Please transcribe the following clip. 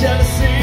jealousy.